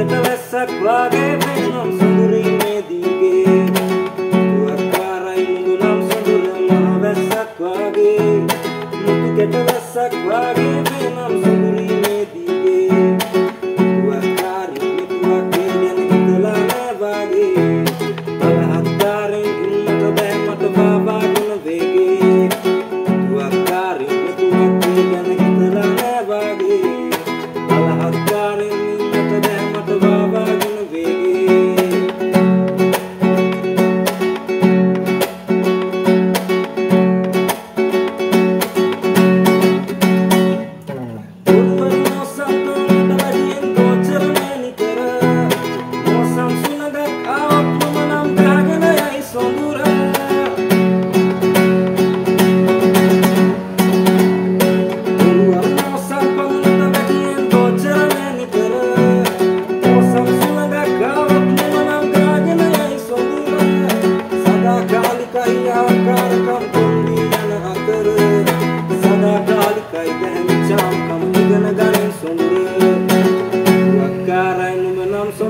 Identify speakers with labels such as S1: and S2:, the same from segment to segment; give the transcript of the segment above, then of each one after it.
S1: Get the Vesak Lage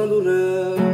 S1: Sanduran